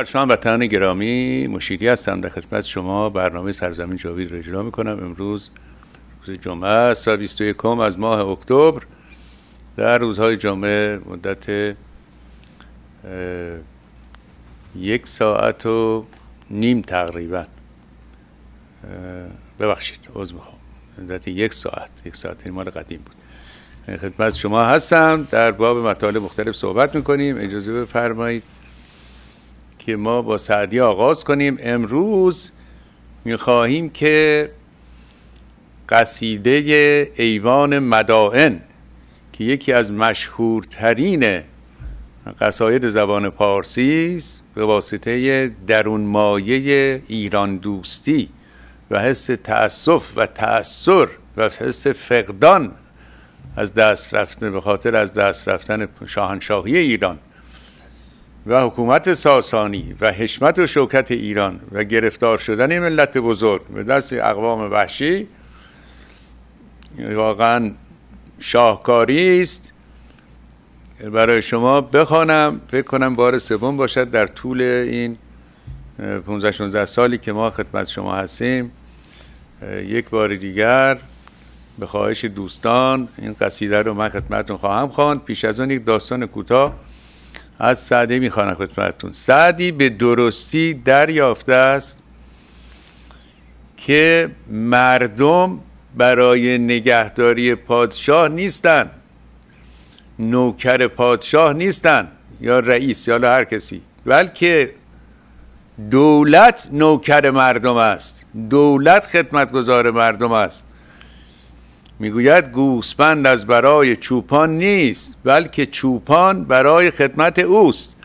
بر شما وطن گرامی مشیری هستم در خدمت شما. برنامه سرزمین جاوید را اجرا می‌کنم. امروز روز جمعه است و 21 از ماه اکتبر. در روزهای جمعه مدت یک ساعت و نیم تقریبا. ببخشید عوض می‌خوام. مدت یک ساعت. یک ساعت این مال قدیم بود. خدمت شما هستم. در باب مطالب مختلف صحبت می‌کنیم. اجازه بفرمایید. که ما با سعدی آغاز کنیم. امروز می‌خواهیم که قصیده ایوان مدائن که یکی از مشهورترین قصاید زبان پارسی است به واسطه درون مایه ایران دوستی و حس تأسف و تأثر و حس فقدان از دست رفتن به خاطر از دست رفتن شاهنشاهی ایران. و حکومت ساسانی و حشمت و شوکت ایران و گرفتار شدن ملت بزرگ به دست اقوام وحشی واقعا شاهکاری است. برای شما بخوانم فکر کنم بار سوم باشد در طول این 15 16 سالی که ما خدمت شما هستیم. یک بار دیگر به خواهش دوستان این قصیده رو من خدمتتون خواهم خواند. پیش از آن یک داستان کوتاه از سعدی می‌خوانم خدمتتون. سعدی به درستی دریافته است که مردم برای نگهداری پادشاه نیستن. نوکر پادشاه نیستن یا رئیس یا هر کسی بلکه دولت نوکر مردم است. دولت خدمتگزار مردم است. می‌گوید گوسپند از برای چوپان نیست بلکه چوپان برای خدمت اوست.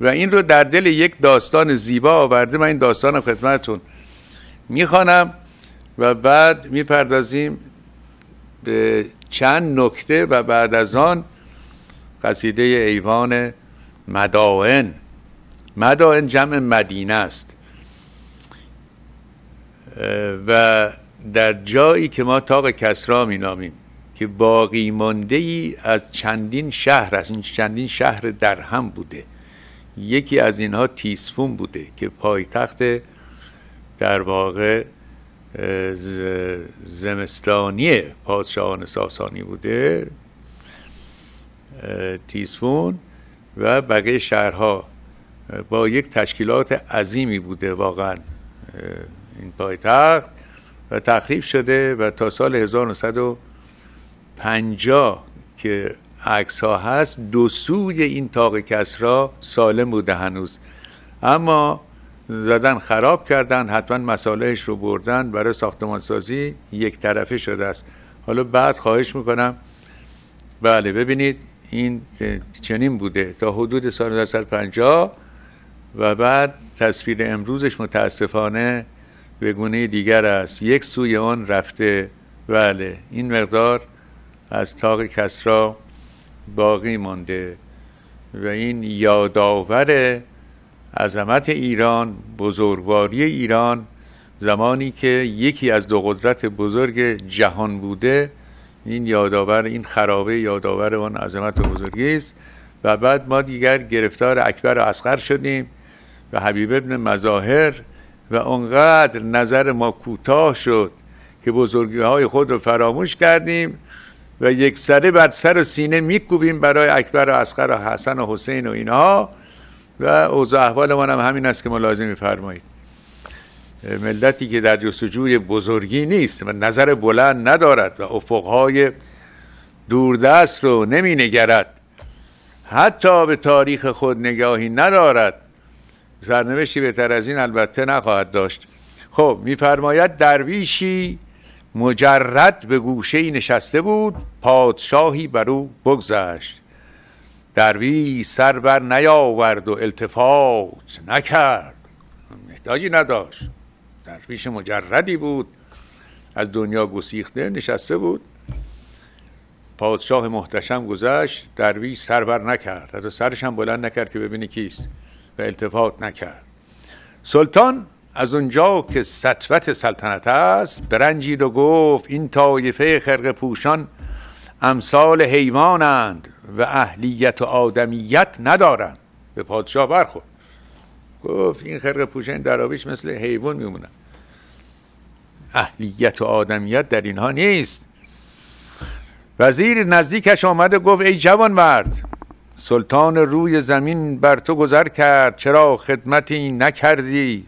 و این رو در دل یک داستان زیبا آورده. من این داستان خدمتتون می‌خوانم و بعد می‌پردازیم به چند نکته و بعد از آن قصیده ایوان مدائن. مدائن جمع مدینه است. و در جایی که ما تاق کسرا می نامیم که باقی مانده ای از چندین شهر از این چندین شهر در هم بوده. یکی از اینها تیسفون بوده که پایتخت در واقع زمستانی پادشاهان ساسانی بوده. تیسفون و بقیه شهرها. با یک تشکیلات عظیمی بوده واقعا این پایتخت. و تخریب شده و تا سال 1950 که عکس ها هست دو سوی این تاق کسرا سالم بوده هنوز. اما زدن خراب کردن حتما مسالهش رو بردن برای ساختمان سازی یک طرفه شده است. حالا بعد خواهش می‌کنم. بله ببینید این چنین بوده. تا حدود سال 1950 و بعد تصویر امروزش متاسفانه به گونه دیگر است. یک سوی آن رفته. بله این مقدار از تاق کسرا باقی مانده و این یادآور عظمت ایران بزرگواری ایران زمانی که یکی از دو قدرت بزرگ جهان بوده این یادآور این خرابه یادآور آن عظمت بزرگی است. و بعد ما دیگر گرفتار اکبر و شدیم و حبیب ابن مظاهر و اونقدر نظر ما کوتاه شد که بزرگی های خود رو فراموش کردیم و یک سره بر سر و سینه میکوبیم برای اکبر و اسقر و حسن و حسین و اینها. و اوضاع احوال ما هم همین است که ملاحظه میفرمایید. ملتی که در جستجوی بزرگی نیست و نظر بلند ندارد و افقهای دوردست رو نمی نگرد حتی به تاریخ خود نگاهی ندارد. سرنوشتی بهتر از این البته نخواهد داشت. خب میفرماید درویشی مجرد به گوشه نشسته بود پادشاهی بر او بگذشت. درویش سر بر نیاورد و التفات نکرد. محتاجی نداشت. درویش مجردی بود. از دنیا گسیخته نشسته بود. پادشاه محتشم گذشت. درویش سر بر نکرد. حتی سرش هم بلند نکرد که ببینی کیست. و التفات نکرد. سلطان از اونجا که سطوت سلطنت است برنجید و گفت این طایفه خرق پوشان امثال حیوانند و اهلیت و آدمیت ندارند. به پادشاه برخورد. گفت این خرقه پوشن درابیش مثل حیوان میمونن اهلیت و آدمیت در اینها نیست. وزیر نزدیکش آمده گفت ای جوان مرد سلطان روی زمین بر تو گذر کرد. چرا خدمتی نکردی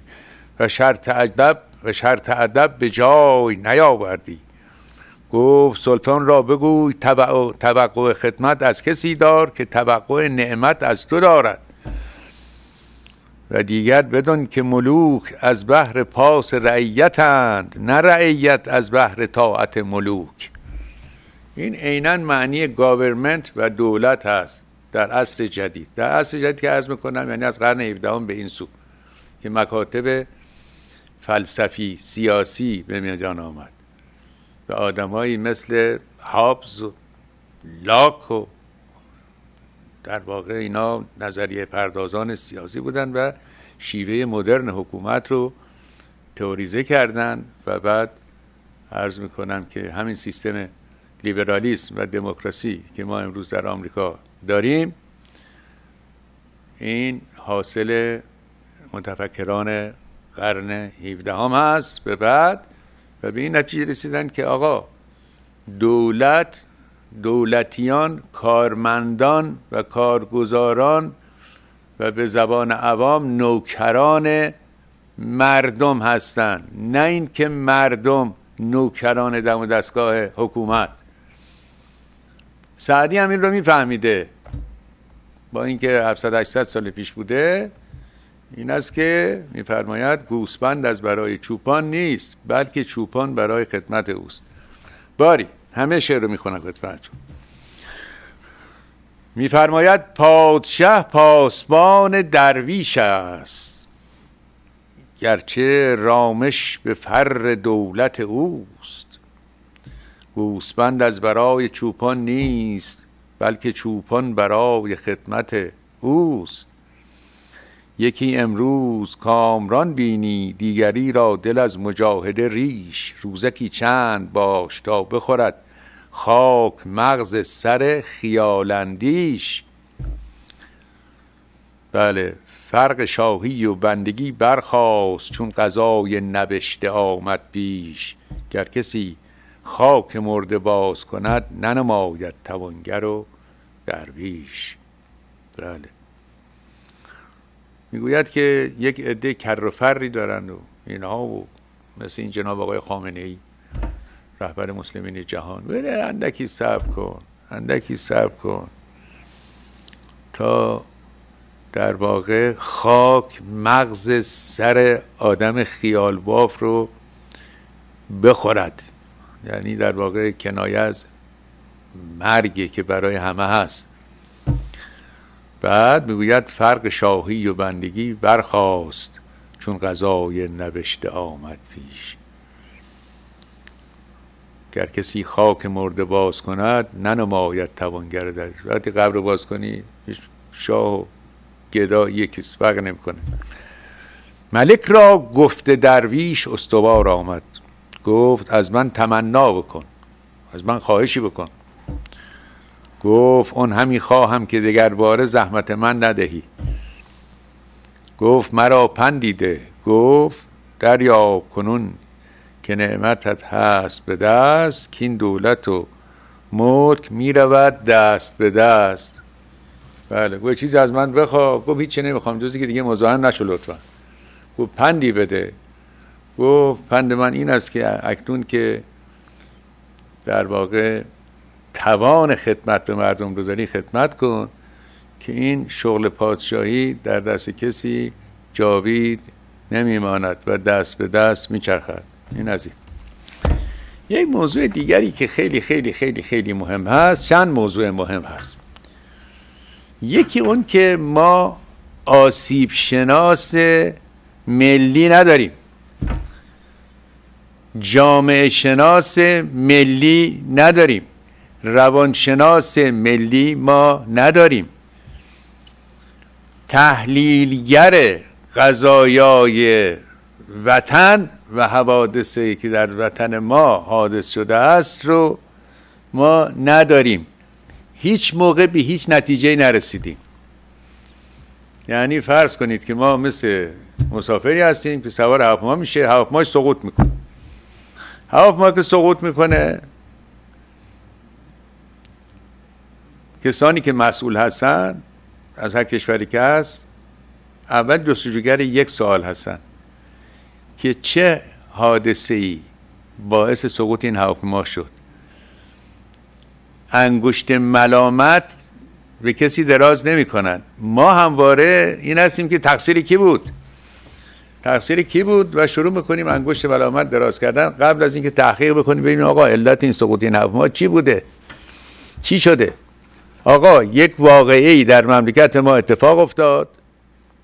و شرط ادب و شرط ادب به جای نیاوردی؟ گفت سلطان را بگوی توقع خدمت از کسی دار که توقع نعمت از تو دارد. و دیگر بدون که ملوک از بحر پاس رعیتند نه رعیت از بحر طاعت ملوک. این عینا معنی گاورمنت و دولت هست در عصر جدید. در عصر جدید که عرض می‌کنم یعنی از قرن 17 به این سو که مکاتب فلسفی سیاسی به میدان آمد. و آدمایی مثل هابز و لاک و در واقع اینا نظریه پردازان سیاسی بودن و شیوه مدرن حکومت رو تئوریزه کردن و بعد عرض می‌کنم که همین سیستم لیبرالیسم و دموکراسی که ما امروز در آمریکا داریم. این حاصل متفکران قرن 17 هم هست. به بعد و به این نتیجه رسیدن که آقا دولت دولتیان کارمندان و کارگزاران و به زبان عوام نوکران مردم هستند. نه اینکه مردم نوکران دم و دستگاه حکومت. سعدی هم این رو میفهمیده. با اینکه 700 800 سال پیش بوده این است که میفرماید گوسفند از برای چوپان نیست بلکه چوپان برای خدمت اوست. باری همه شعر رو می‌خونم خدمتتون میفرماید پادشه پاسبان درویش است. گرچه رامش به فر دولت اوست. گوسفند از برای چوپان نیست بلکه چوپان برای خدمت اوست. یکی امروز کامران بینی دیگری را دل از مجاهده ریش. روزکی چند باش تا بخورد خاک مغز سر خیالندیش بله فرق شاهی و بندگی برخواست چون قضای نبشته آمد پیش. گر کسی خاک مرده باز کند ننماید توانگر و درویش. بله. می‌گوید که یک عده کر و فری دارند و اینها و مثل این جناب آقای خامنه ای رهبر مسلمین جهان. بله اندکی صبر کن اندکی صبر کن. تا در واقع خاک مغز سر آدم خیال باف رو بخورد. یعنی در واقع کنایه از مرگی که برای همه هست. بعد می‌گوید فرق شاهی و بندگی برخواست چون غذای نوشته آمد پیش. گر کسی خاک مرده باز کند ننماید توانگر در وقتی قبر باز کنی شاه و گدا یکی فرق نمی‌کنه. ملک را گفته درویش استوار آمد. گفت از من تمنا بکن از من خواهشی بکن. گفت اون همی خواهم که دگر باره زحمت من ندهی. گفت مرا پندیده گفت دریاب کنون که نعمتت هست به دست که این دولت و ملک می‌رود دست به دست. بله گفت چیزی از من بخوا گفت هیچی نمی‌خوام جزی که دیگه مزاحم نشو لطفا. گفت پندی بده. گفت پند من این است که اکنون که در واقع توان خدمت به مردم رو داری خدمت کن که این شغل پادشاهی در دست کسی جاوید نمیماند و دست به دست میچرخد. این از این. یک موضوع دیگری که خیلی خیلی خیلی خیلی مهم هست چند موضوع مهم هست. یکی اون که ما آسیب شناس ملی نداریم. جامعه شناس ملی نداریم. روانشناس ملی ما نداریم. تحلیلگر قضایای وطن و حوادثی که در وطن ما حادث شده است رو ما نداریم. هیچ موقع به هیچ نتیجه نرسیدیم. یعنی فرض کنید که ما مثل مسافری هستیم که سوار هواپیما میشه هواپیماش سقوط می‌کنه. هواپیما که سقوط می‌کنه. کسانی که مسئول هستن از هر کشوری که هست اول جستجوگر یک سوال هستن. که چه حادثه ای باعث سقوط این هواپیما شد؟ انگشت ملامت به کسی دراز نمی کنن. ما همواره این هستیم که تقصیر کی بود؟ تقصیر کی بود و شروع می‌کنیم انگشت ملامت دراز کردن. قبل از اینکه تحقیق بکنیم ببینیم آقا علت این سقوط این هواپیما چی بوده؟ چی شده؟ آقا یک واقعی در مملکت ما اتفاق افتاد.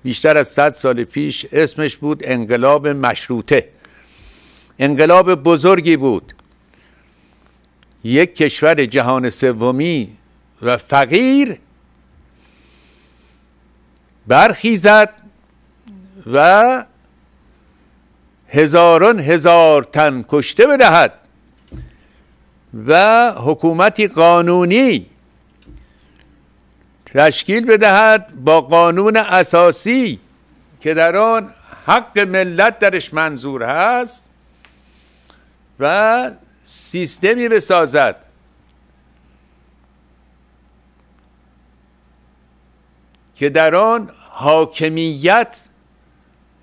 بیشتر از صد سال پیش اسمش بود انقلاب مشروطه. انقلاب بزرگی بود. یک کشور جهان سومی و فقیر برخیزد و هزاران هزار تن کشته بدهد و حکومتی قانونی تشکیل بدهد با قانون اساسی که در آن حق ملت درش منظور هست و سیستمی بسازد. که در آن حاکمیت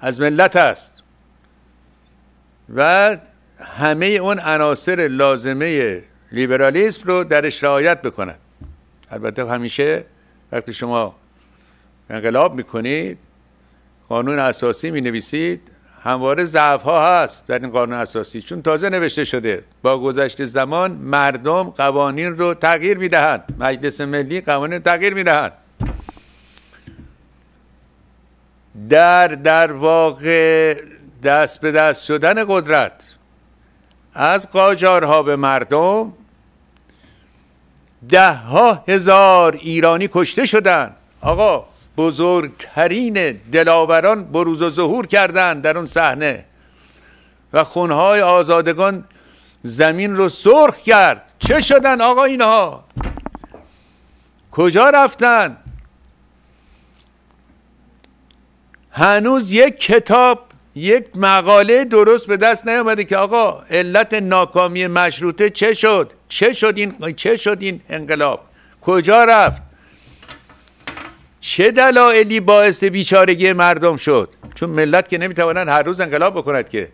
از ملت است. و همه اون عناصر لازمه لیبرالیسم رو درش رعایت بکند البته همیشه وقتی شما انقلاب می‌کنید قانون اساسی می نویسید همواره ضعف ها هست در این قانون اساسی. چون تازه نوشته شده با گذشت زمان مردم قوانین رو تغییر می‌دهند. مجلس ملی قوانین تغییر می‌دهند. در در واقع دست به دست شدن قدرت. از قاجارها به مردم. ده ها هزار ایرانی کشته شدن. آقا بزرگترین دلاوران بروز و ظهور کردند در اون صحنه. و خونهای آزادگان زمین رو سرخ کرد. چه شدن آقا اینها؟ کجا رفتن؟ هنوز یک کتاب یک مقاله درست به دست نیامده که آقا علت ناکامی مشروطه چه شد؟ چه شد این چه شد این انقلاب؟ کجا رفت؟ چه دلایلی باعث بیچارگی مردم شد؟ چون ملت که نمی‌توانند هر روز انقلاب بکند که.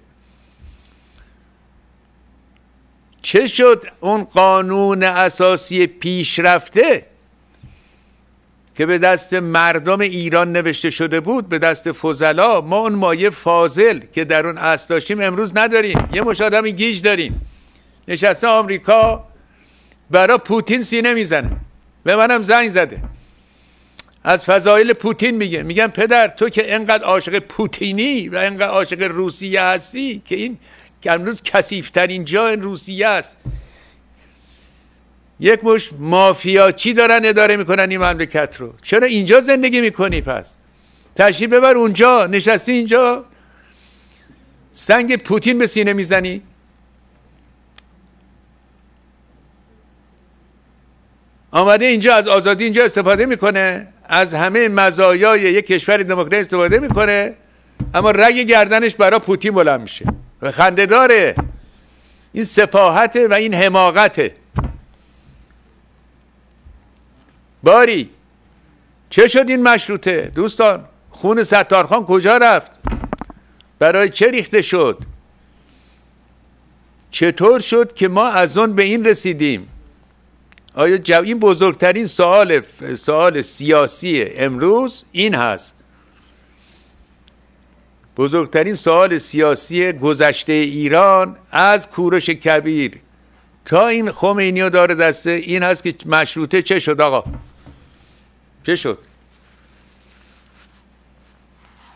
چه شد اون قانون اساسی پیشرفته؟ که به دست مردم ایران نوشته شده بود به دست فضلا ما اون مایه فاضل که در اون اصل داشتیم امروز نداریم. یه مش گیج داریم. نشسته آمریکا برا پوتین سینه می‌زنه. به منم زنگ زده. از فضایل پوتین میگه. میگن پدر تو که انقدر عاشق پوتینی و انقدر عاشق روسیه هستی که این که امروز کسیفترین جا روسیه است. یک مش مافیاچی دارن اداره می‌کنن این مملکت رو؟ چرا اینجا زندگی می‌کنی پس؟ تشریف ببر اونجا نشستی اینجا؟ سنگ پوتین به سینه می‌زنی؟ آمده اینجا از آزادی اینجا استفاده می‌کنه؟ از همه مزایای یک کشور دموکراتی استفاده می‌کنه؟ اما رگ گردنش برای پوتین بلند میشه. و خنده داره این سفاهته و این حماقته. باری. چه شد این مشروطه؟ دوستان خون ستارخان کجا رفت؟ برای چه ریخته شد؟ چطور شد که ما از اون به این رسیدیم؟ آیا جو این بزرگترین سوال سوال سیاسی امروز این هست. بزرگترین سوال سیاسی گذشته ایران از کورش کبیر. تا این خمینی داره دسته این هست که مشروطه چه شد آقا؟ چه شد؟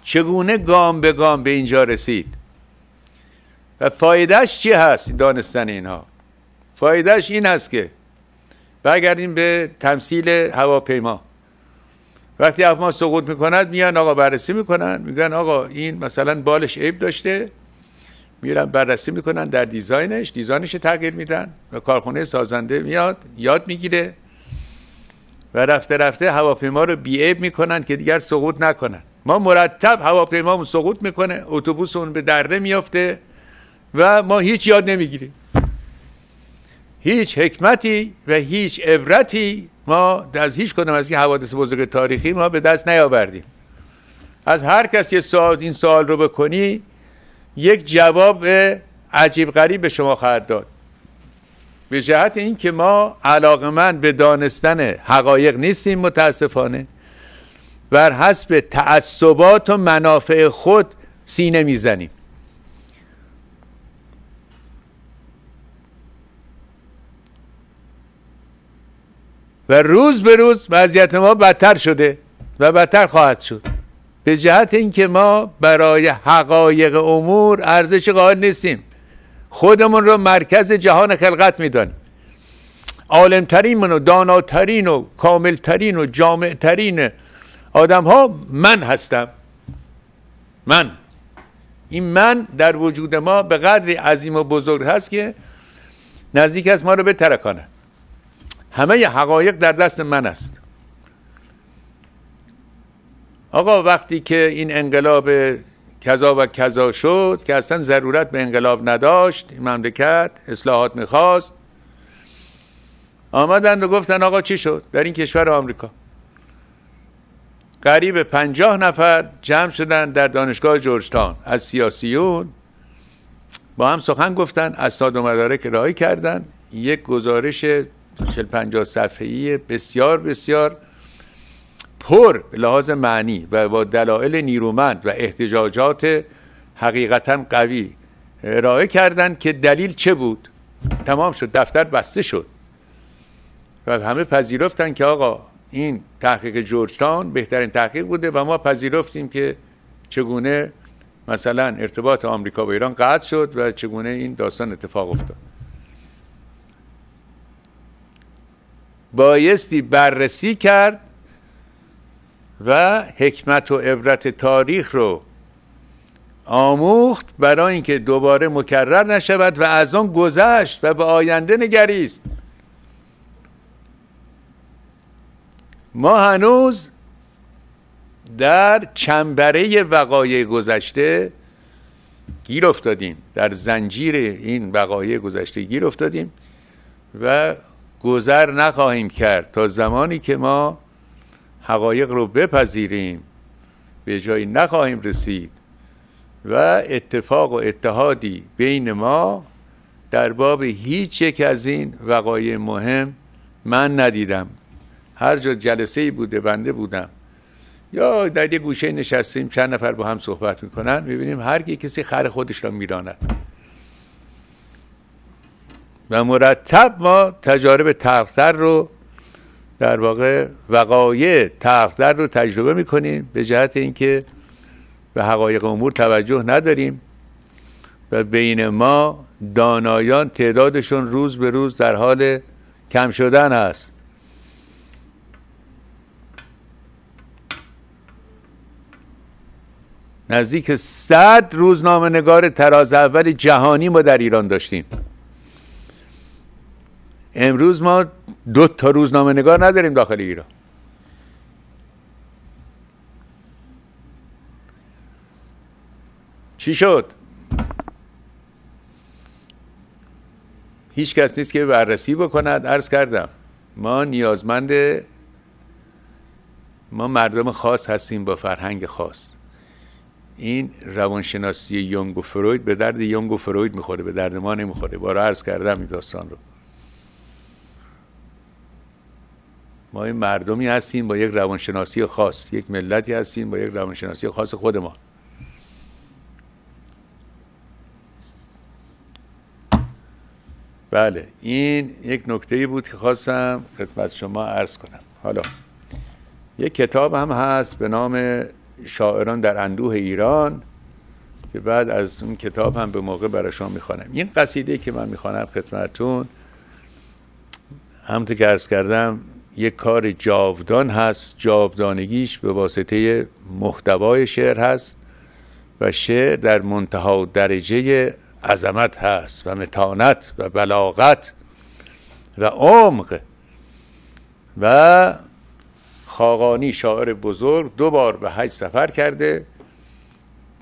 چگونه گام به گام به اینجا رسید؟ و فایدهش چی هست دانستن اینها؟ فایدهش این هست که برگردیم به تمثیل هواپیما. وقتی هواپیما سقوط می‌کند میان آقا بررسی می‌کنن میگن آقا این مثلا بالش عیب داشته. میرن بررسی می‌کنن در دیزاینش دیزاینش تغییر میدن و کارخونه سازنده میاد یاد می‌گیره. و رفته رفته هواپیما رو بیعیب می‌کنن که دیگر سقوط نکنن. ما مرتب هواپیمامون سقوط می‌کنه اتوبوس اون به دره میافته و ما هیچ یاد نمی‌گیریم. هیچ حکمتی و هیچ عبرتی ما از هیچ کدوم از این حوادث بزرگ تاریخی ما به دست نیاوردیم. از هر کسی سوال این سوال رو بکنی یک جواب عجیب غریب به شما خواهد داد. به جهت اینکه ما علاقمند به دانستن حقایق نیستیم متاسفانه. بر حسب تعصبات و منافع خود سینه می‌زنیم. و روز به روز وضعیت ما بدتر شده و بدتر خواهد شد. به جهت اینکه ما برای حقایق امور ارزش قائل نیستیم. خودمون رو مرکز جهان خلقت می‌دانیم. عالمترین و داناترین و کاملترین و جامعترین آدم ها من هستم. من. این من در وجود ما به قدری عظیم و بزرگ هست که نزدیک از ما رو بترکانه. همه حقایق در دست من است. آقا وقتی که این انقلاب کذا و کذا شد که اصلا ضرورت به انقلاب نداشت. این مملکت اصلاحات می‌خواست. آمدن و گفتن آقا چی شد؟ در این کشور آمریکا. قریب پنجاه نفر جمع شدن در دانشگاه جورجتان از سیاسیون با هم سخن گفتن اسناد و مدارک رای کردن یک گزارش چل پنجاه صفحه‌ای بسیار بسیار پر به لحاظ معنی و با دلایل نیرومند و احتجاجات حقیقتا قوی ارائه کردند که دلیل چه بود. تمام شد دفتر بسته شد. و همه پذیرفتن که آقا این تحقیق جورجتان بهترین تحقیق بوده و ما پذیرفتیم که چگونه مثلا ارتباط آمریکا با ایران قطع شد و چگونه این داستان اتفاق افتاد. بایستی بررسی کرد و حکمت و عبرت تاریخ رو آموخت برای اینکه دوباره مکرر نشود و از آن گذشت و به آینده نگریست. ما هنوز در چنبره وقایع گذشته گیر افتادیم در زنجیر این وقایع گذشته گیر افتادیم و گذر نخواهیم کرد تا زمانی که ما حقایق رو بپذیریم. به جایی نخواهیم رسید. و اتفاق و اتحادی بین ما در باب هیچ یک از این وقایع مهم من ندیدم. هر جا جلسه ای بوده بنده بودم. یا در یه گوشه نشستیم چند نفر با هم صحبت می‌کنن می‌بینیم هر کی کسی خر خودش را میراند. و مرتب ما تجارب تقدر رو در واقع وقایع تقدر رو تجربه می‌کنیم به جهت اینکه به حقایق امور توجه نداریم و بین ما دانایان تعدادشون روز به روز در حال کم شدن است. نزدیک صد روزنامه نگار تراز اول جهانی ما در ایران داشتیم. امروز ما دو تا روزنامه نگار نداریم داخل ایران. چی شد؟ هیچ کس نیست که بررسی بکند. عرض کردم ما نیازمند ما مردم خاص هستیم با فرهنگ خاص. این روانشناسی یونگ و فروید به درد یونگ و فروید می‌خوره به درد ما نمی‌خوره. بارا عرض کردم این داستان رو. ما این مردمی هستیم با یک روانشناسی خاص یک ملتی هستیم با یک روانشناسی خاص خود ما. بله این یک نکته بود که خواستم خدمت شما عرض کنم. حالا یک کتاب هم هست به نام شاعران در اندوه ایران که بعد از اون کتاب هم به موقع برای شما می‌خوانم. این قصیده که من می‌خوانم خدمتون همونطور که عرض کردم یک کار جاودان هست جاودانگیش به واسطه محتوای شعر هست و شعر در منتها درجه عظمت هست و متانت و بلاغت و عمق و خاقانی شاعر بزرگ دو بار به حج سفر کرده.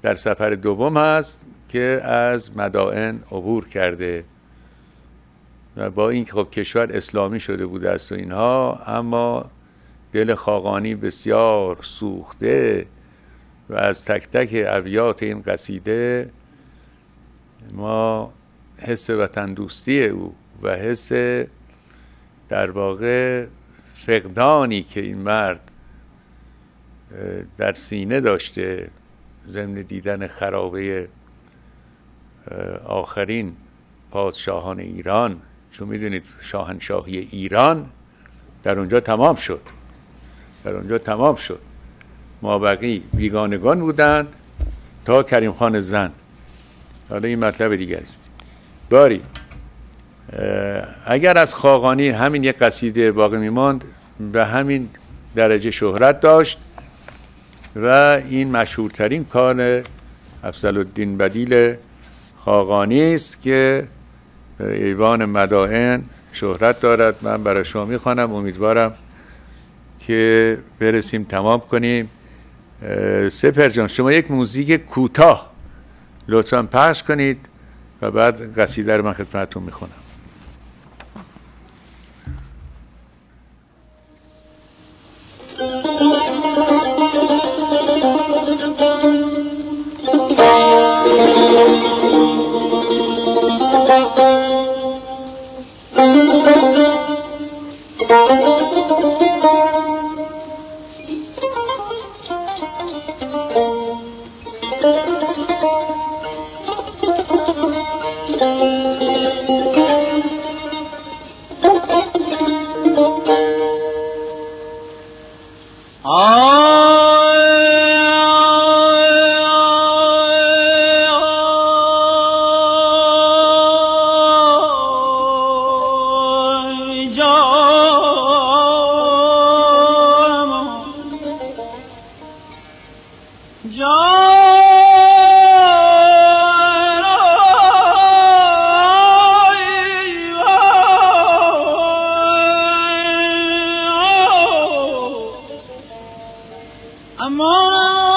در سفر دوم هست که از مدائن عبور کرده. و با این خب کشور اسلامی شده بوده است و اینها اما دل خاقانی بسیار سوخته و از تک تک ابیات این قصیده ما حس وطن دوستی او و حس در واقع فقدانی که این مرد در سینه داشته ضمن دیدن خرابه آخرین پادشاهان ایران. چون می‌دونید شاهنشاهی ایران در اونجا تمام شد. در اونجا تمام شد. ما بقی بیگانگان بودند تا کریم خان زند. حالا این مطلب دیگری. باری اگر از خاقانی همین یک قصیده باقی میماند به همین درجه شهرت داشت و این مشهورترین کار افضل الدین بدیل خاقانی است که ایوان مدائن شهرت دارد. من برای شما می‌خوانم. امیدوارم که برسیم. تمام کنیم. سپر جان شما یک موزیک کوتاه لطفا پخش کنید و بعد قصیده رو من خدمتتون می‌خونم. بر دیده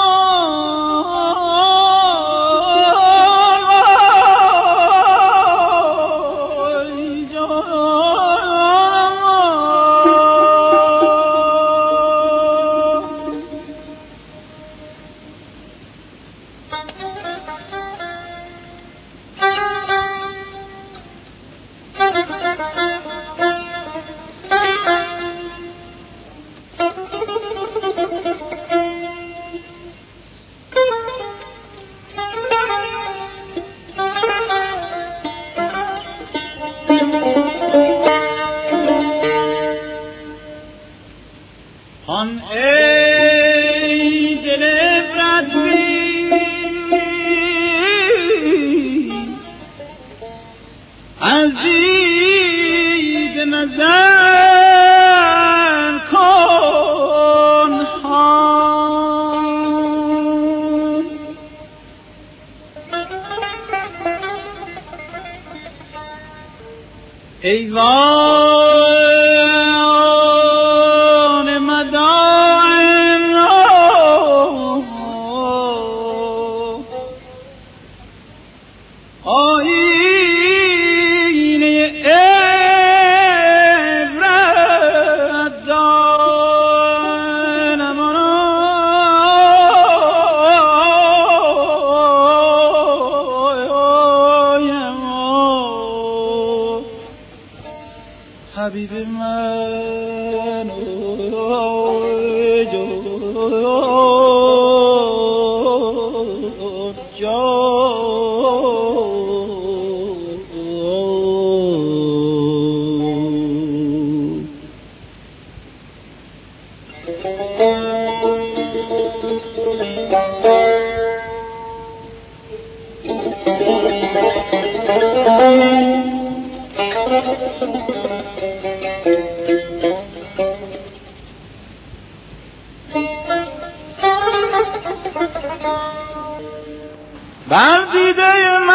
باندي دے یم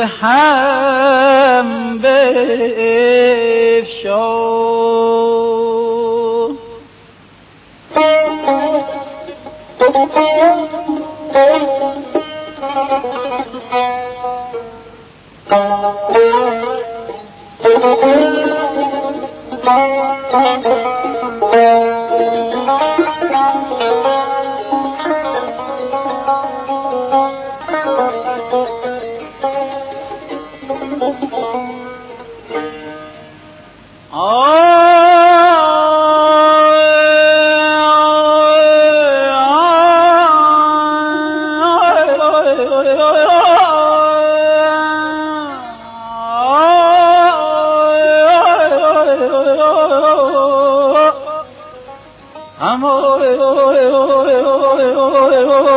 اشکی دو سه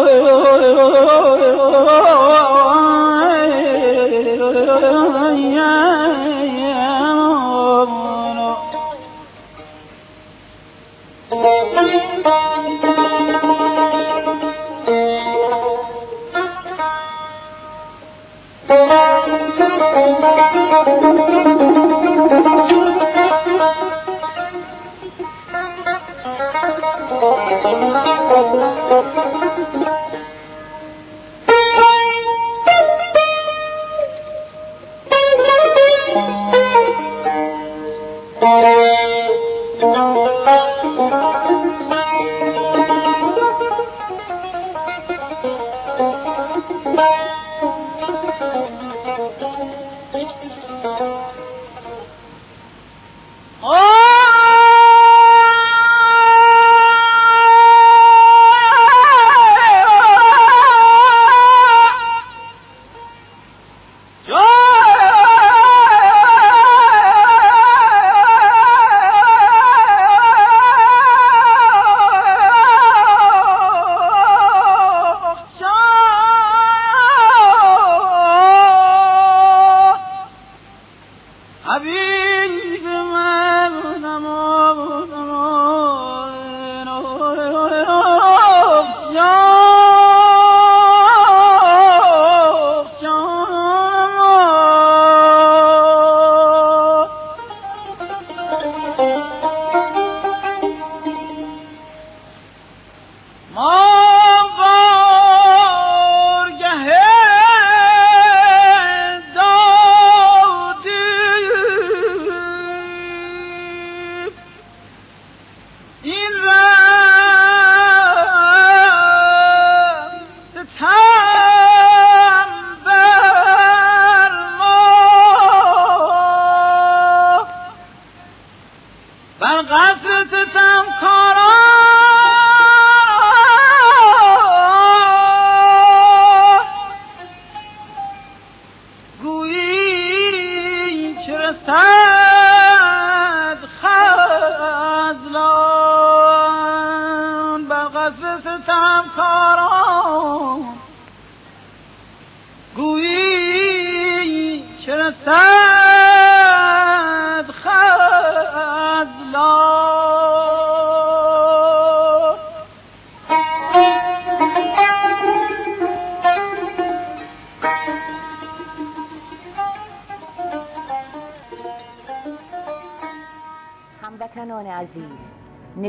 هم بفشان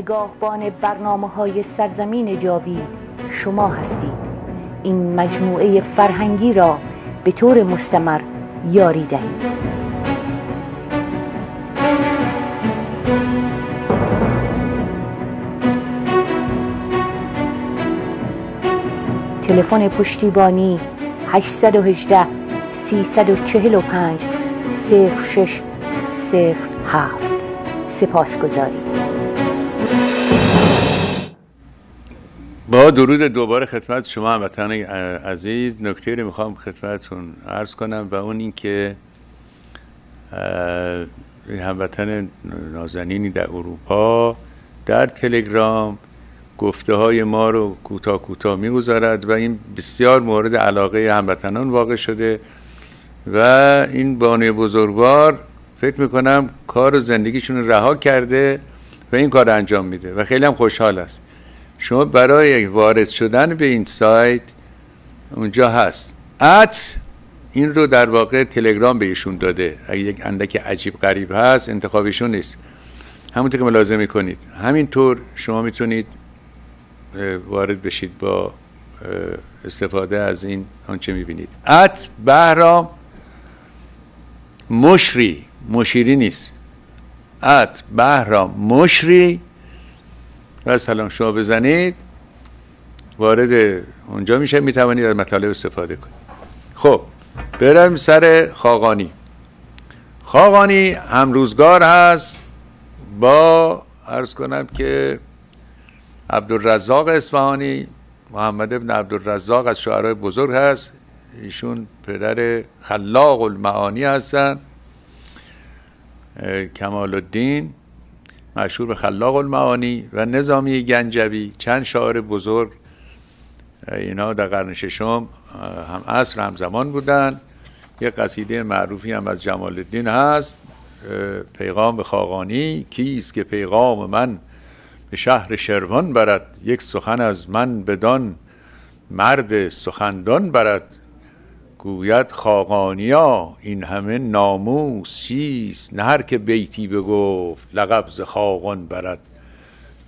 نگاهبان برنامه های سرزمین جاوید شما هستید. این مجموعه فرهنگی را به طور مستمر یاری دهید. تلفن پشتیبانی 818 345 06 07 سپاسگزاریم. با درود دوباره خدمت شما هموطن عزیز. نکته رو می‌خوام خدمتتون عرض کنم و اون اینکه هموطن نازنینی در اروپا در تلگرام گفته های ما رو کوتاه کوتاه می‌گذارد و این بسیار مورد علاقه هموطنان واقع شده و این بانوی بزرگوار فکر می‌کنم کار و زندگیشون رها کرده و این کار انجام میده و خیلی هم خوشحال است. شما برای وارد شدن به این سایت اونجا هست. ات این رو در واقع تلگرام بهشون داده. اگه یک اندک عجیب غریب هست انتخابشون نیست. همونطور که ملازم می‌کنید. همینطور شما می‌تونید وارد بشید با استفاده از این آنچه می‌بینید. ات بهرام مشری مشیری نیست. ات بهرام مشری و سلام. شما بزنید. وارد اونجا میشه. می‌توانید از مطالب استفاده کنید. خب برم سر خاقانی. خاقانی هم روزگار هست. با ارز کنم که عبدالرزاق اصفهانی محمد ابن عبدالرزاق از شعرهای بزرگ هست. ایشون پدر خلاق المعانی هستن. کمال الدین مشهور به خلاق المعانی و نظامی گنجوی چند شاعر بزرگ اینا در قرن ششم هم عصر هم زمان بودن. یه قصیده معروفی هم از جمال الدین هست پیغام به خاقانی کیست که پیغام من به شهر شروان برد؟ یک سخن از من بدان مرد سخندان برد. گوید خاقانیا این همه ناموس چیست؟ نه هر که بیتی بگفت لقب ز خاقان برد.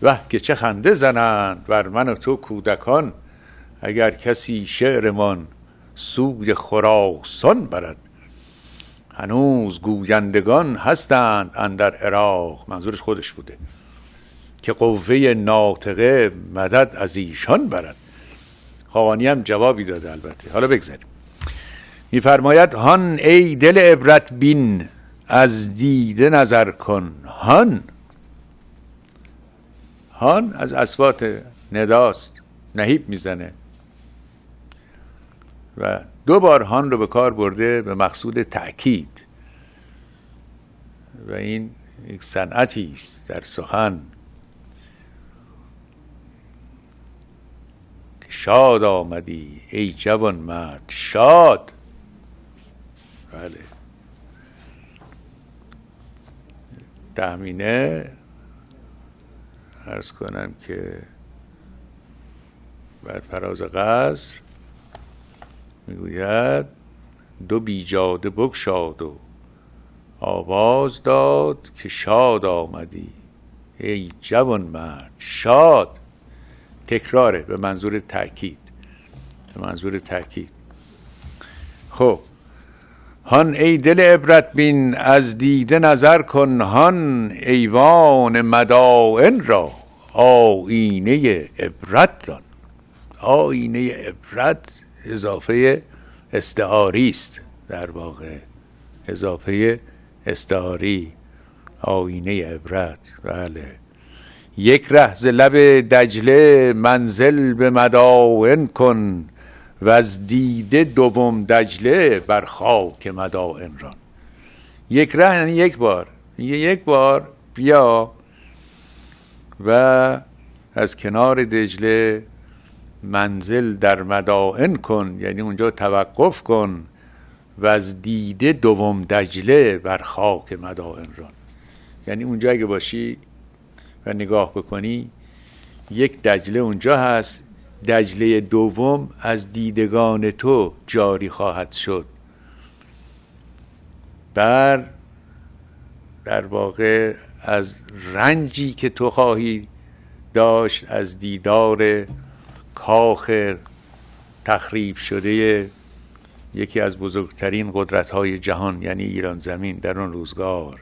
وه که چه خنده زنند بر من و تو کودکان اگر کسی شعرمان سوی خراسان برد. هنوز گویندگان هستند اندر عراق منظورش خودش بوده که قوه ناطقه مدد از ایشان برد. خاقانی هم جوابی داده البته. حالا بگذاریم میفرماید هان ای دل عبرت بین از دیده نظر کن هان. هان از اسوات نداست نهیب می‌زنه. و دو بار هان رو به کار برده به مقصود تأکید. و این یک صنعتی است در سخن. شاد آمدی ای جوان مرد شاد! بله. تهمینه ارز کنم که بر فراز قصر می‌گوید دو بیجاده بگشاد و آواز داد که شاد آمدی. ای جوان مرد شاد. تکراره به منظور تاکید به منظور تاکید خب هان ای دل عبرت بین از دیده نظر کن هان ایوان مدائن را آینه عبرت دان. آینه عبرت اضافه استعاری است در واقع. اضافه استعاری آینه عبرت. بله. یک ره لب دجله منزل به مدائن کن. و از دیده دوم دجله بر خاک مدائن ران یک ره یعنی یک بار. یک بار بیا و از کنار دجله منزل در مدائن کن یعنی اونجا توقف کن و از دیده دوم دجله بر خاک مدائن ران یعنی اونجا اگه باشی و نگاه بکنی یک دجله اونجا هست دجله دوم از دیدگان تو جاری خواهد شد. بر در واقع از رنجی که تو خواهی داشت از دیدار کاخ تخریب شده یکی از بزرگترین قدرت های جهان یعنی ایران زمین در آن روزگار.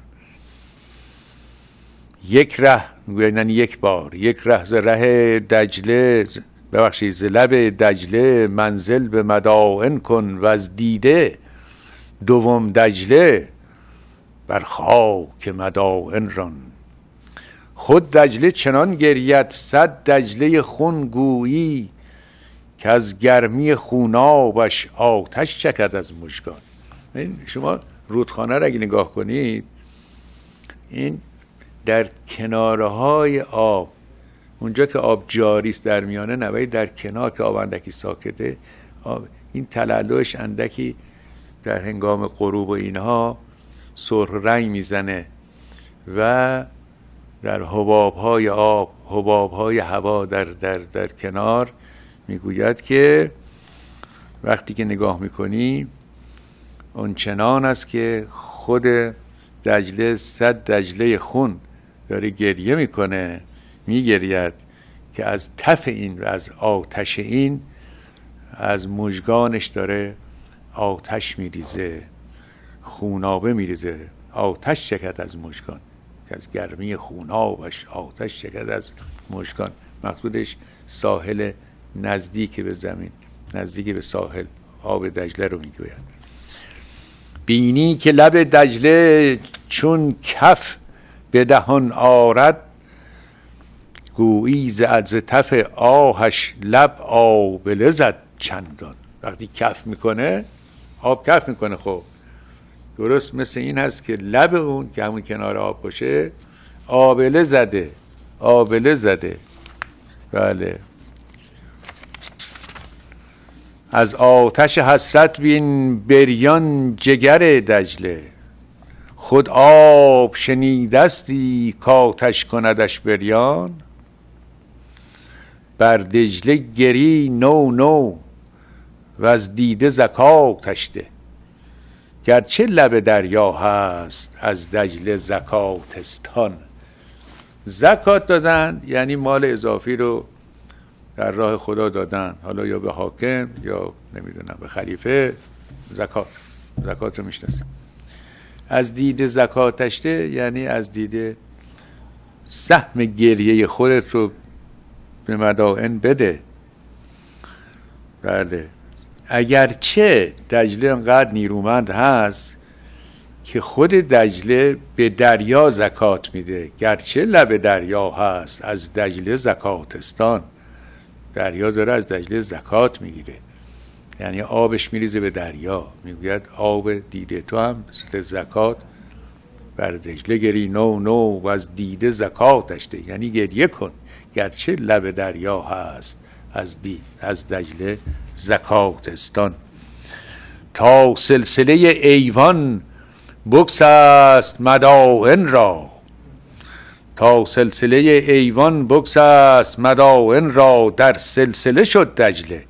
یک ره یعنی یک بار یک ره ره دجله ببخشید ز لب دجله منزل به مدائن کن و از دیده دوم دجله بر خاک مدائن ران. خود دجله چنان گرید صد دجله خون گویی که از گرمی خونابش آتش چکد از این شما رودخانه را اگه نگاه کنید این در کناره های آب اونجا که آب جاری است در میانه نوید در کنار که آب اندکی ساکته آب این تلالوش اندکی در هنگام غروب و اینها سرخ رنگ می‌زنه و در حباب های آب حباب های هوا در, در, در کنار می‌گوید که وقتی که نگاه می‌کنی اون چنان است که خود دجله صد دجله خون داره گریه می‌کنه. میگرید که از تف این و از آتش این از مژگانش داره آتش میریزه خونابه میریزه. آتش چکد از مژگان از گرمی خونابش آتش چکد از مژگان. مقصودش ساحل نزدیک به زمین نزدیک به ساحل. آب دجله رو می‌گوید. بینی که لب دجله چون کف به دهان آرد گویی ز از تف آهش لب آبله زد چندان. وقتی کف می‌کنه آب کف می‌کنه خب. درست مثل این هست که لب اون که همون کنار آب باشه آبله زده آبله زده بله. از آتش حسرت بین بریان جگر دجله. خود آب شنیدستی کاتش کندش بریان. بر دجله گری نو نو و از دیده زکاتش ده گرچه لب دریا هست از دجله زکاتستان زکات دادن یعنی مال اضافی رو در راه خدا دادن. حالا یا به حاکم یا نمی‌دونم به خلیفه زکات. زکات رو می‌شناسیم. از دید زکاتشته یعنی از دید سهم گریه خودت رو به مدائن بده. بله. اگرچه دجله انقدر نیرومند هست که خود دجله به دریا زکات میده. گرچه لب دریا هست از دجله زکاتستان دریا داره از دجله زکات می‌گیره. یعنی آبش میریزه به دریا. می‌گوید آب دیده تو هم مثل زکات. بر دجله گری نو نو و از دیده زکاتش ده. یعنی گریه کن. گرچه لب دریا هست از, دی از دجله زکاتستان تا سلسله ایوان بکس است مدائن را. تا سلسله ایوان بکس است مدائن را در سلسله شد دجله.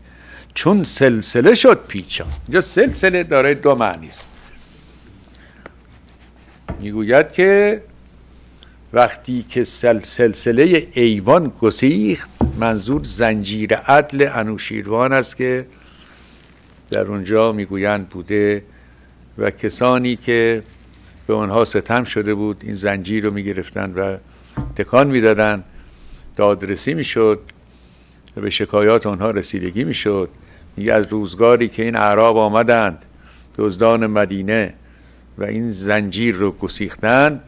چون سلسله شد پیچان. اینجا سلسله داره دو معنی است. می‌گوید که وقتی که سلسله ایوان گسیخت منظور زنجیر عدل انوشیروان است که در اونجا می‌گویند بوده و کسانی که به آنها ستم شده بود این زنجیر رو می‌گرفتند و تکان می‌دادند. دادرسی می‌شد و به شکایات آنها رسیدگی می‌شد. میگه از روزگاری که این اعراب آمدند دزدان مدینه و این زنجیر رو گسیختند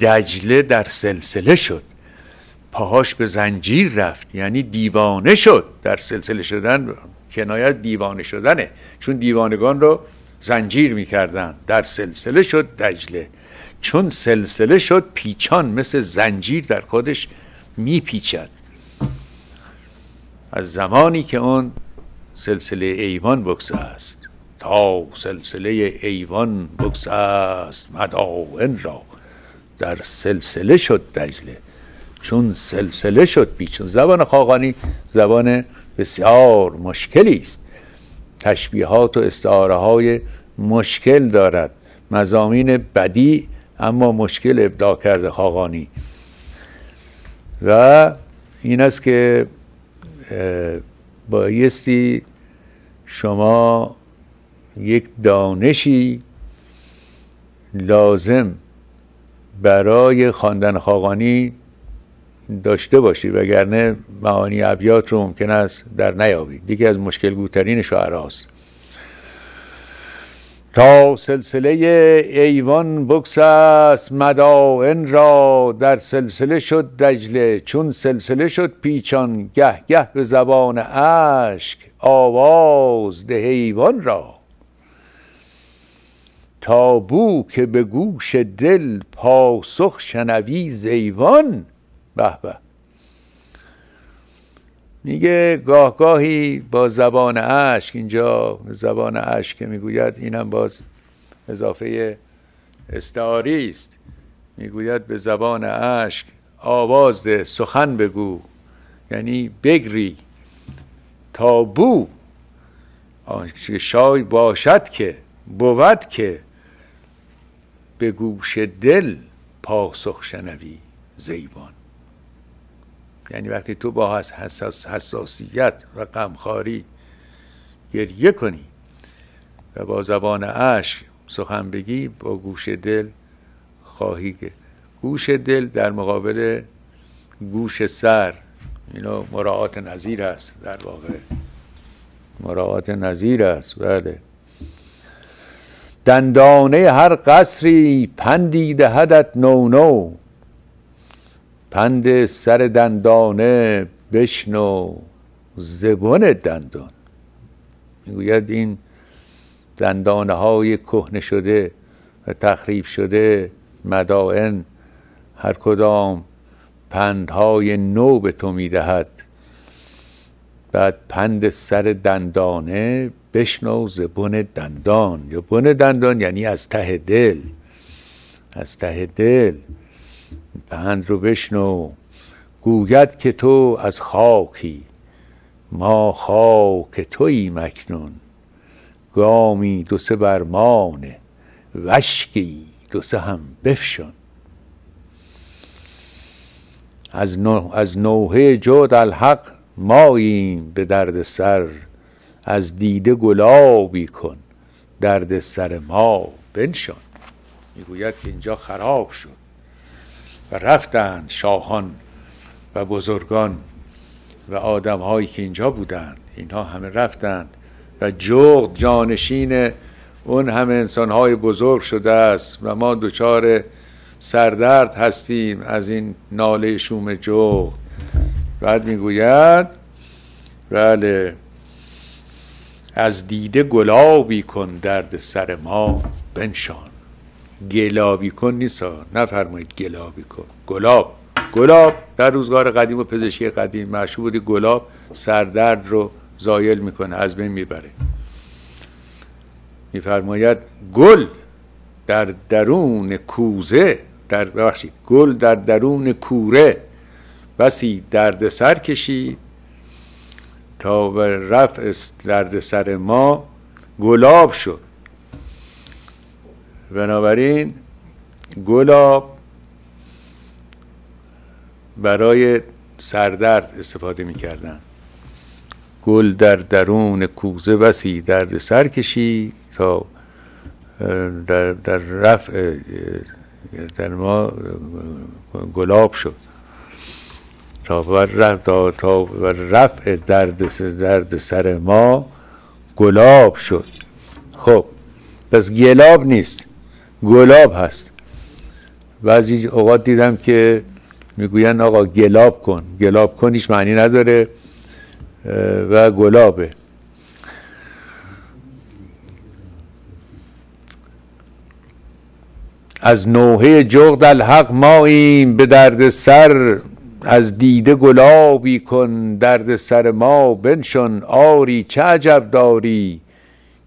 دجله در سلسله شد. پاهاش به زنجیر رفت یعنی دیوانه شد. در سلسله شدن کنایت دیوانه شدنه. چون دیوانگان رو زنجیر می‌کردن. در سلسله شد دجله. چون سلسله شد پیچان مثل زنجیر در خودش میپیچد. از زمانی که اون سلسله ایوان بکس است تا سلسله ایوان بکس است مدائن را در سلسله شد دجله. چون سلسله شد پیچون زبان خاقانی زبان بسیار مشکلی است. تشبیهات و استعاره های مشکل دارد. مزامین بدی اما مشکل ابداع کرده خاقانی. و این است که بایستی شما یک دانشی لازم برای خواندن خاقانی داشته باشید وگرنه معانی ابیات رو ممکن است در نیابید دیگه از مشکل گوترین شعراست. تا سلسله ایوان بکس است مدائن را در سلسله شد دجله چون سلسله شد پیچان گه گه به زبان اشک آواز ده حیوان را. تا بو که به گوش دل پاسخ شنوی زیوان. به به. میگه گاه گاهی با زبان اشک اینجا زبان اشک که می‌گوید اینم باز اضافه استعاری است. می‌گوید به زبان اشک آواز ده سخن بگو. یعنی بگری. تابو شای باشد که بود که. به گوش دل پاسخ شنوی زیبان. یعنی وقتی تو با حساس حساسیت و غمخواری گریه کنی و با زبان اشک سخن بگی با گوش دل خواهی که گوش دل در مقابل گوش سر اینا مراعات نظیر است در واقع. مراعات نظیر است بله. دندانه هر قصری پندی دهدت نو نو. پند سر دندانه بشنو زبون دندان. می‌گوید این دندانه های کهنه شده و تخریب شده مدائن هر کدام پندهای نو به تو می‌دهد. بعد پند سر دندانه بشنو ز بن دندان. یا بن دندان یعنی از ته دل. از ته دل. پند رو بشنو. گوید که تو از خاکی. ما خاک توی مکنون گامی دو سه برمانه وشکی دو سه هم بفشن از, نو از نوحه جود الحق ماییم به درد سر. از دیده گلابی کن درد سر ما بنشان. می‌گوید که اینجا خراب شد و رفتند شاهان و بزرگان و آدم هایی که اینجا بودند. اینها همه رفتند و جغد جانشین اون همه انسان های بزرگ شده است و ما دچار سردرد هستیم از این ناله شوم جغد. بعد می‌گوید بله از دیده گلابی کن درد سر ما بنشان. گلابی کن نیست نفرمایید گلابی کن. گلاب گلاب در روزگار قدیم و پزشکی قدیم مشهور بودی گلاب سردرد رو زایل می‌کنه از بین می‌بره. میفرماید گل در درون کوزه در ببخشید گل در درون کوره. بسی درد سر کشید تا به رفع درد سر ما گلاب شد. بنابراین گلاب برای سردرد استفاده می‌کردن. گل در درون کوزه وسی درد سر کشی تا در, در رفع در ما گلاب شد. تا بر تا رفع درد, درد سر ما گلاب شد. خب پس گلاب نیست گلاب هست. بعضی اوقات دیدم که می‌گوین آقا گلاب کن. گلاب کن هیچ معنی نداره و گلابه. از نوحه جغد الحق ماییم به درد سر. از دیده گلابی کن درد سر ما بنشان آری چه عجب داری؟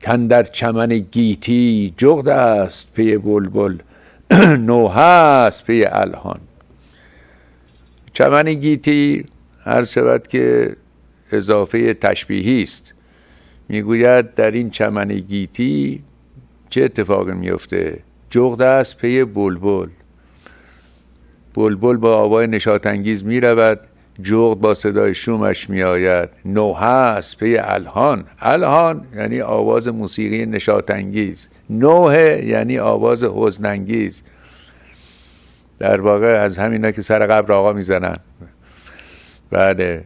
کاندر چمن گیتی جغد است پی بلبل نوحه است پی الحان چمن گیتی هر شود که اضافه تشبیهی است. می‌گوید در این چمن گیتی چه اتفاقی میفته جغد است پی بلبل. بلبل با آوای نشاط انگیز می رود جغد با صدای شومش می آید نوحه است پی الحان. الحان یعنی آواز موسیقی نشاط انگیز نوحه یعنی آواز حزن انگیز در واقع از همینا که سر قبر آقا می‌زنن. بله.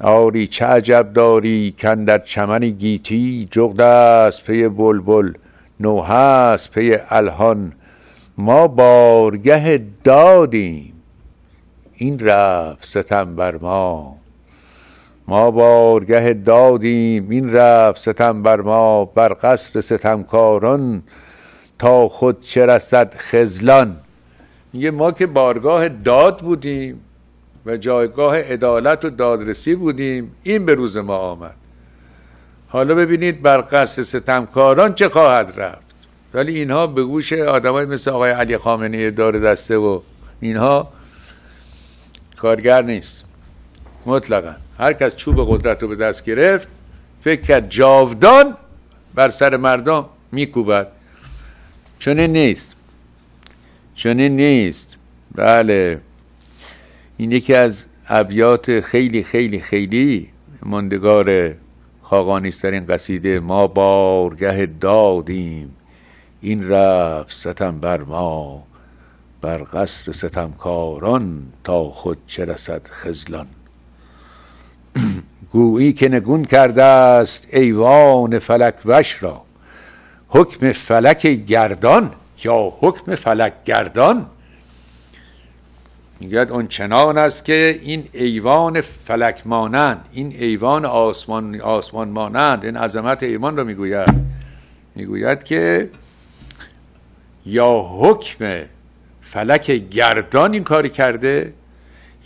آری چه عجب داری کاندر چمن گیتی. جغد است پی بلبل. نو هست پی الهان. ما بارگه دادیم. این رفت ستم بر ما. ما بارگه دادیم این رفت ستم بر ما. بر قصر ستمکاران تا خود چه رسد خزلان میگه ما که بارگاه داد بودیم و جایگاه عدالت و دادرسی بودیم. این به روز ما آمد. حالا ببینید بر قصد ستمکاران چه خواهد رفت. ولی اینها به گوش آدمای مثل آقای علی خامنه دار دسته و اینها کارگر نیست. مطلقا. هر کس چوب قدرت رو به دست گرفت فکر کرد جاودان بر سر مردم میکوبد. چنین نیست. چنین نیست. بله. این یکی از ابیات خیلی خیلی خیلی ماندگار این قصیده ما بارگه دادیم. این رفت ستم بر ما بر قصر ستمکاران تا خود چه رسد خزلان گویی که نگون کرده است ایوان فلک وش را. حکم فلک گردان یا حکم فلک گردان؟ می‌گوید اون چنان است که این ایوان فلک مانند این ایوان آسمان آسمان مانند این عظمت ایوان رو می‌گوید. می‌گوید که یا حکم فلک گردان این کاری کرده؟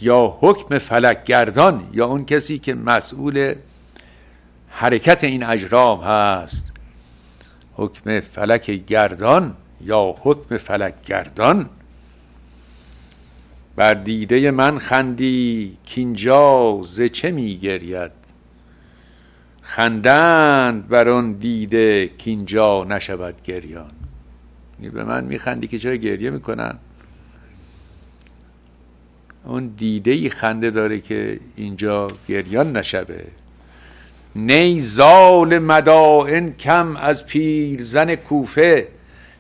یا حکم فلک گردان؟ یا اون کسی که مسئول حرکت این اجرام هست؟ حکم فلک گردان یا حکم فلک گردان؟ بر دیده من خندی کینجا ز چه می گرید؟ خندند بر آن دیده کینجا نشود گریان. به من میخندی که چرا گریه می‌کنن اون دیده ای خنده داره که اینجا گریان نشوه. نی زال مدائن کم از پیرزن کوفه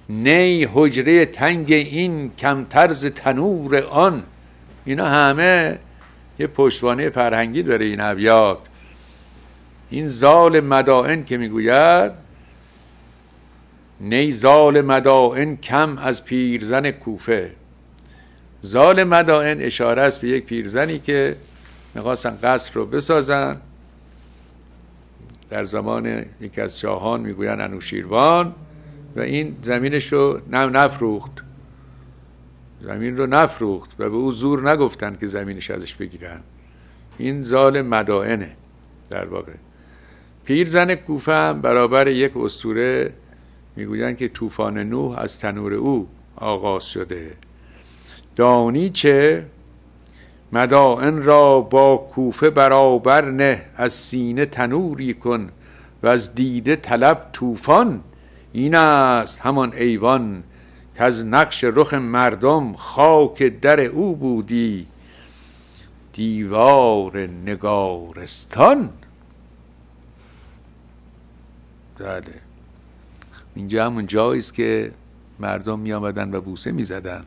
نی حجره تنگ این کم طرز تنور آن. اینا همه یه پشتوانه فرهنگی داره این ابیات. این زال مدائن که می‌گوید نی زال مدائن کم از پیرزن کوفه. زال مدائن اشاره است به یک پیرزنی که می‌خواستن قصر رو بسازن. در زمان یکی از شاهان می‌گوین انوشیروان و این زمینش رو نفروخت. زمین رو نفروخت و به او زور نگفتن که زمینش ازش بگیرن. این زال مدائنه در واقع. پیرزن کوفه هم برابر یک استوره می‌گویند که طوفان نوح از تنور او آغاز شده. دانی چه؟ مدائن را با کوفه برابر نه از سینه تنوری کن و از دیده طلب طوفان. این است همان ایوان که از نقش رخ مردم خاک در او بودی. دیوار نگارستان. بله. اینجا همون جایی است که مردم می آمدن و بوسه می زدن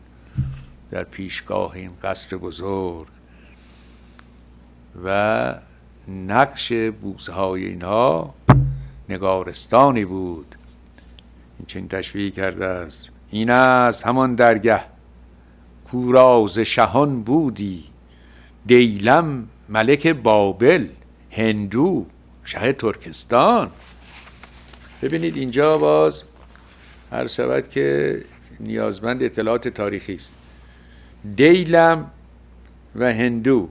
در پیشگاه این قصر بزرگ. و نقش بوسه های اینها نگارستانی بود. این چنین تشبیه کرده است. این است همان درگه. کوراز شهان بودی. دیلم ملک بابل هندو شه ترکستان. ببینید اینجا باز هر شود که نیازمند اطلاعات تاریخی است. دیلم و هندو.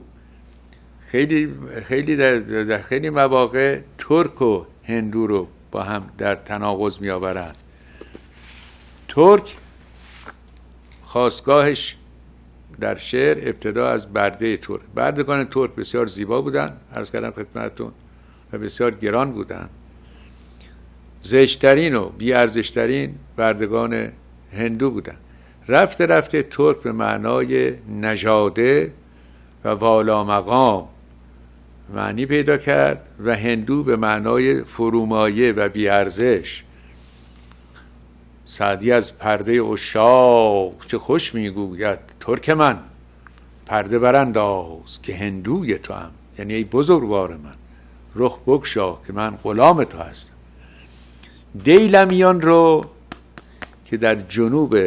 خیلی خیلی در, در خیلی مواقع ترک و هندو رو با هم در تناقض می آورند ترک خواستگاهش در شعر ابتدا از برده ترک. بردگان ترک بسیار زیبا بودن. عرض کردم خدمتتون و بسیار گران بودن. زشترین و بیارزشترین بردگان هندو بودن. رفته رفته ترک به معنای نژاده و والا مقام معنی پیدا کرد و هندو به معنای فرومایه و بیارزش. سعدی از پرده اشاق چه خوش می‌گوید ترک من پرده برانداز که هندوی تو هم یعنی ای بزرگوار من رخ بکشا که من غلام تو هستم. دیلمیان رو که در جنوب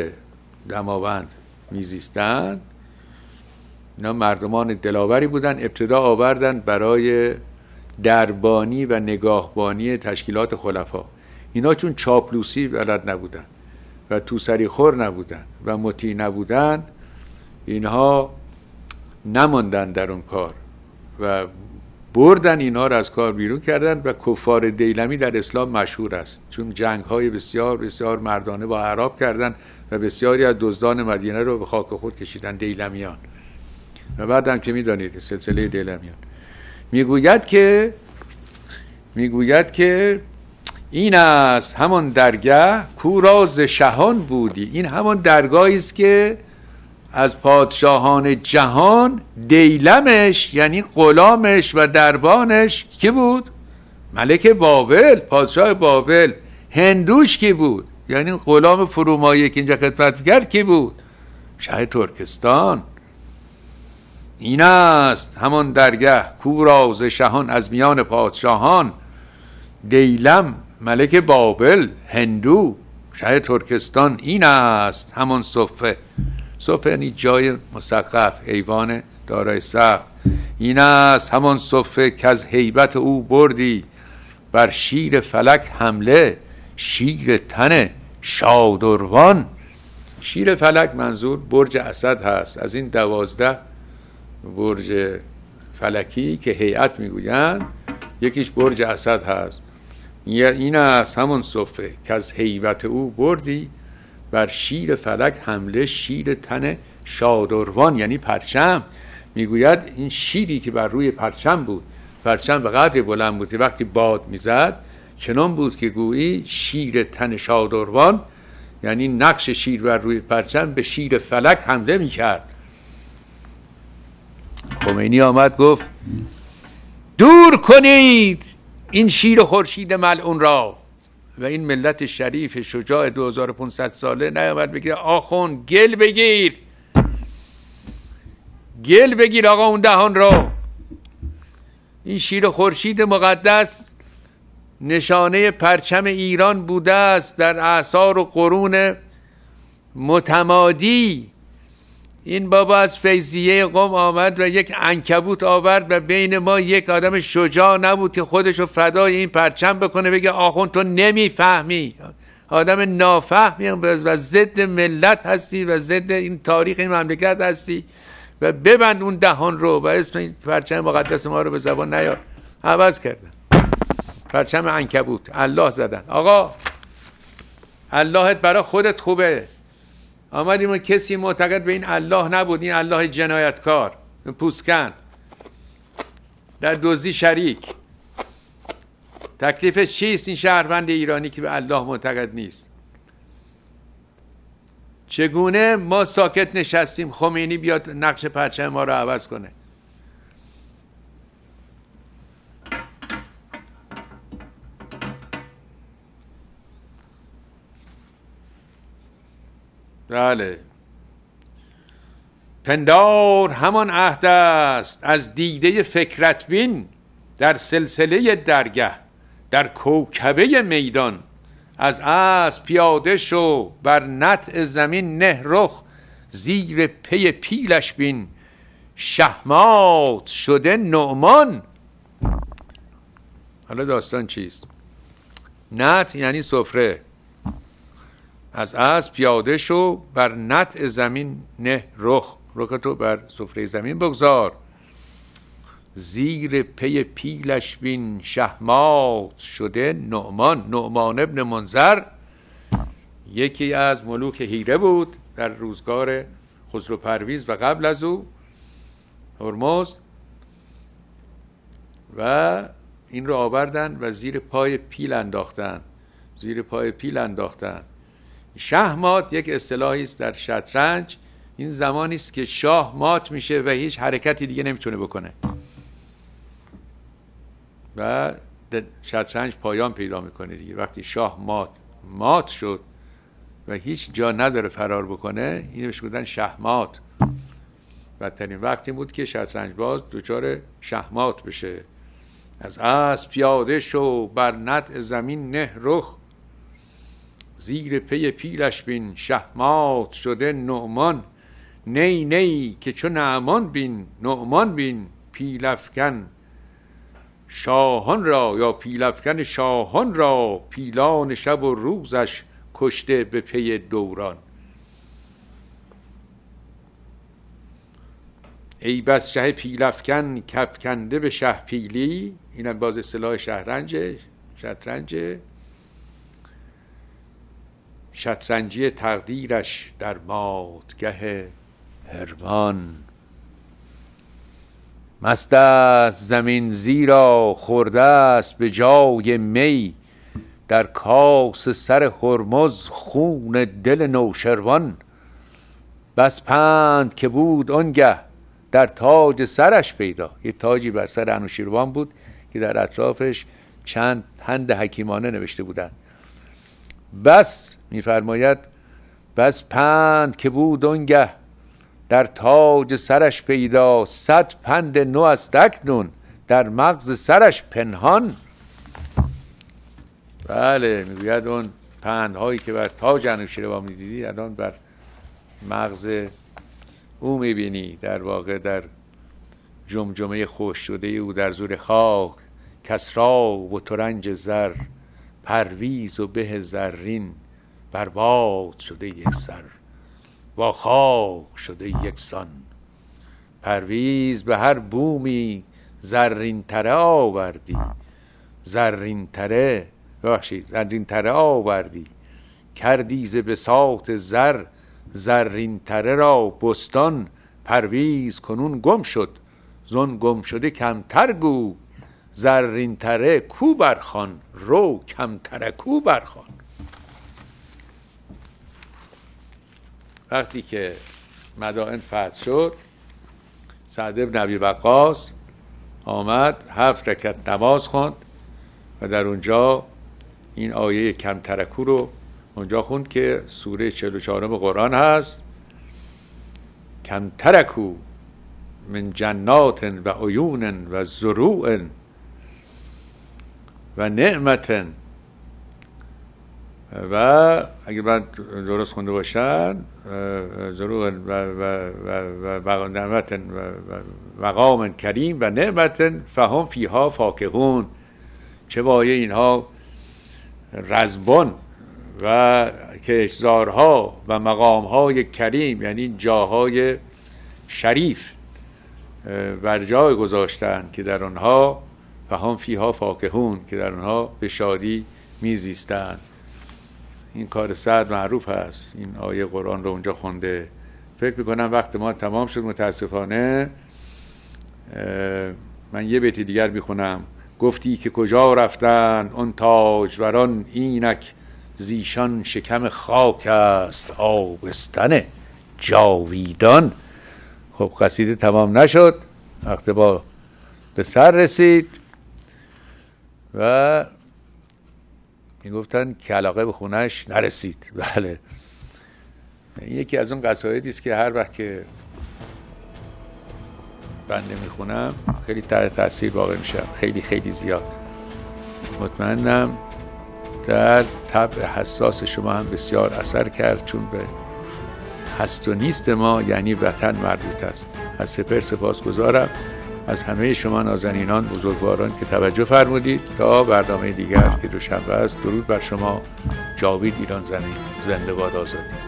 دماوند میزیستند. اینا مردمان دلاوری بودن ابتدا آوردن برای دربانی و نگاهبانی تشکیلات خلفا. اینا چون چاپلوسی بلد نبودن و تو خور نبودن و مطیع نبودن اینها نماندن در اون کار و بردن اینها را از کار بیرون کردن و کفار دیلمی در اسلام مشهور است. چون جنگ های بسیار بسیار مردانه با عرب کردن و بسیاری از دزدان مدینه رو به خاک خود کشیدن دیلمیان. و بعد هم که می‌دانید سلسله دیلمیان. می‌گوید که می‌گوید که این است همان درگه کوراز شهان بودی. این همان درگاهی است که از پادشاهان جهان دیلمش یعنی غلامش و دربانش کی بود؟ ملک بابل پادشاه بابل. هندوش کی بود؟ یعنی غلام فرومایه که اینجا خدمت کرد کی بود؟ شه ترکستان. این است همان درگه کوراز شهان از میان پادشاهان. دیلم ملک بابل هندو. شه ترکستان این است همان صفه صفه یعنی جای مسقف ایوان دارای سقف. این است همان صفه که از حیبت او بردی. بر شیر فلک حمله شیر تن شادروان. شیر فلک منظور برج اسد هست. از این دوازده برج فلکی که هیئت می‌گویند یکیش برج اسد هست. این است همون صفه که از حیبت او بردی. بر شیر فلک حمله شیر تن شادروان یعنی پرچم. می‌گوید این شیری که بر روی پرچم بود پرچم به قدر بلند بود وقتی باد می‌زد چنان بود که گویی شیر تن شادروان یعنی نقش شیر بر روی پرچم به شیر فلک حمله می‌کرد. خمینی آمد گفت دور کنید این شیر خورشید ملعون را. و این ملت شریف شجاع 2500 ساله نیامد بگیر آخون گل بگیر. گل بگیر آقا اون دهان را این شیر خورشید مقدس نشانه پرچم ایران بوده است در اعثار و قرون متمادی. این بابا از فیضیه قوم آمد و یک انکبوت آورد و بین ما یک آدم شجاع نبود که خودشو فدای این پرچم بکنه بگه آخون تو نمی‌فهمی. آدم نافهمی و ضد ملت هستی و ضد این تاریخ این مملکت هستی و ببند اون دهان رو و اسم این پرچم مقدس ما رو به زبان نیار. عوض کردن. پرچم انکبوت الله زدن. آقا اللهت برای خودت خوبه. آمدیم و کسی معتقد به این الله نبود. این الله جنایتکار پوسکن در دوزی شریک. تکلیفش چیست؟ این شهروند ایرانی که به الله معتقد نیست. چگونه ما ساکت نشستیم خمینی بیاد نقش پرچم ما رو عوض کنه. بله. پندار همان عهد است از دیده فکرت بین در سلسله درگه در کوکبه میدان. از از پیاده شو بر نطع زمین نه رخ زیر پی پیلش بین. شهمات شده نعمان. حالا داستان چیست؟ نت یعنی سفره. از از پیاده شو بر نطع زمین نه رخ. رخ تو بر سفره زمین بگذار. زیر پی پیلش بین شهمات شده نعمان. نعمان ابن منظر یکی از ملوک هیره بود در روزگار خسرو پرویز و قبل از او هرمز. و این رو آوردن و زیر پای پیل انداختن. زیر پای پیل انداختن. شهمات یک اصطلاحی است در شطرنج. این زمانی است که شاه مات میشه و هیچ حرکتی دیگه نمی‌تونه بکنه. و شطرنج پایان پیدا می‌کنه دیگه. وقتی شاه مات مات شد و هیچ جا نداره فرار بکنه اینو بهش گفتن شهمات. بدترین وقتی بود که شطرنج باز دچار شهمات بشه. از از پیاده شو بر نطع زمین نه رخ. زیر پی پیلش بین شهمات شده نعمان. نی نی که چو نعمان بین نعمان بین پیلفکن شاهان را یا پیلفکن شاهان را پیلان شب و روزش کشته به پی دوران. ای بس شه پیلفکن کفکنده به شه پیلی. اینم باز اصطلاح شهرنج شطرنج شطرنجی تقدیرش در ماتگه هرمان مست است زمین زیرا خورده است به جای می. در کاس سر هرمز خون دل نوشروان. بس پند که بود آنگه در تاج سرش پیدا. یه تاجی بر سر انوشیروان بود که در اطرافش چند پند حکیمانه نوشته بودند. بس میفرماید بس پند که بود آنگه در تاج سرش پیدا صد پند نو است اکنون در مغز سرش پنهان. بله می‌گوید اون پندهایی که بر تاج انوشیروان می‌دیدی الان بر مغز او می‌بینی. در واقع در جمجمه خوش شده او در زور خاک کسرا و ترنج زر پرویز و به زرین. برباد شده یک سر با خاک شده یکسان پرویز به هر بومی زرین تره آوردی. زرین تره ببخشید زرین تره آوردی. کردی ز بساط زر زرین تره را بستان. پرویز کنون گم شد زون گم شده کمتر گو. زرین تره کو برخان رو کمتره کو برخان وقتی که مدائن فتح شد سعد ابن نبی وقاص آمد هفت رکت نماز خواند و در اونجا این آیه کم ترکو رو اونجا خوند که سوره 44 قرآن هست. کم ترکو من جنات و عیون و زروع و نعمت و اگر من درست خونده باشن زروع و, و, و, و, نعمت و مقام کریم و نعمت فهم فیها فاکهون. چه بایه اینها رزبان و کشزارها و مقامهای کریم یعنی جاهای شریف بر جای گذاشتن که در آنها فهم فیها فاکهون که در آنها به شادی میزیستند. این کار سعد معروف هست. این آیه قرآن رو اونجا خونده. فکر می‌کنم وقت ما تمام شد متاسفانه. من یه بیتی دیگر می‌خونم. گفتی که کجا رفتن اون تاجوران؟ اینک زیشان شکم خاک است. آبستن جاویدان. خب قصیده تمام نشد. وقت با به سر رسید و می‌گفتن که علاقه به خونش نرسید. بله. یکی از اون قصایدی است که هر وقت که بنده می‌خونم خیلی تحت تاثیر واقع میشم. خیلی خیلی زیاد. مطمئنم در طبع حساس شما هم بسیار اثر کرد چون به هست و نیست ما یعنی وطن مربوط است. از سپر سپاس گذارم از همه شما نازنینان بزرگواران که توجه فرمودید تا برنامه دیگر که دوشنبه است درود بر شما. جاوید ایران زمین زنده باد آزادی.